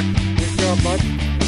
Good job, bud.